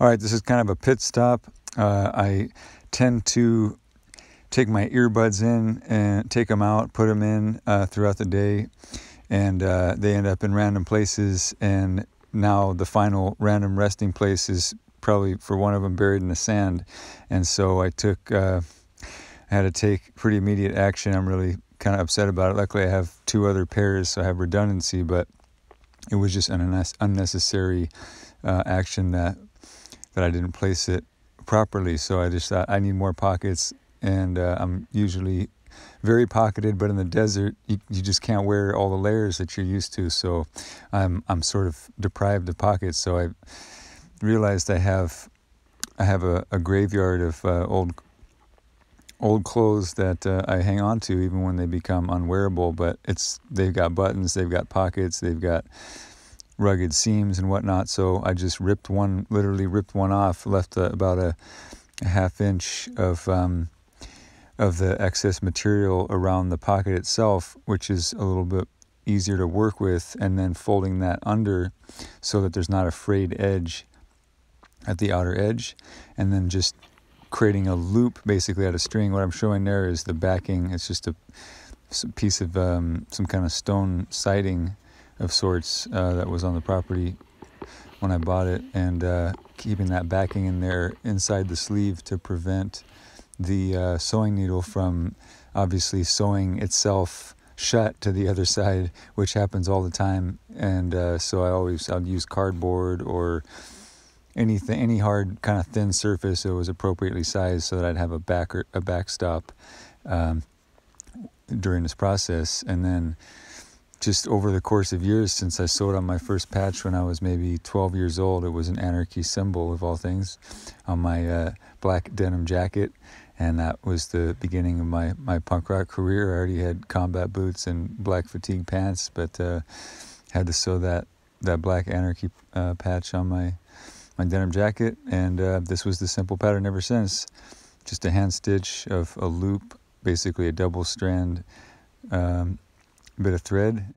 All right, this is kind of a pit stop. Uh, I tend to take my earbuds in and take them out, put them in uh, throughout the day, and uh, they end up in random places. And now the final random resting place is probably for one of them buried in the sand. And so I took, uh, I had to take pretty immediate action. I'm really kind of upset about it. Luckily, I have two other pairs, so I have redundancy, but it was just an unnecessary uh, action that that I didn't place it properly. So I just thought I need more pockets, and uh, I'm usually very pocketed, but in the desert you, you just can't wear all the layers that you're used to. So I'm I'm sort of deprived of pockets. So I realized I have I have a, a graveyard of uh, old old clothes that uh, I hang on to even when they become unwearable. But it's they've got buttons, they've got pockets, they've got rugged seams and whatnot. So I just ripped one, literally ripped one off, left a, about a, a, half inch of um, of the excess material around the pocket itself, which is a little bit easier to work with, and then folding that under so that there's not a frayed edge at the outer edge, and then just creating a loop basically out of string. What I'm showing there is the backing. It's just a piece of um, some kind of stone siding of sorts uh, that was on the property when I bought it, and uh, keeping that backing in there inside the sleeve to prevent the uh, sewing needle from obviously sewing itself shut to the other side, which happens all the time. And uh, so I always I'd use cardboard or anything, any hard kind of thin surface that was appropriately sized, so that I'd have a back or, a backstop um, during this process, and then just over the course of years since I sewed on my first patch when I was maybe 12 years old, it was an anarchy symbol of all things on my uh, black denim jacket. And that was the beginning of my, my punk rock career. I already had combat boots and black fatigue pants, but uh, had to sew that, that black anarchy uh, patch on my, my denim jacket. And uh, this was the simple pattern ever since. Just a hand stitch of a loop, basically a double strand. Um, bit of thread